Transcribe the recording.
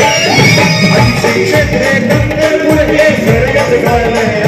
I'm going get you, I'm gonna get get you, I'm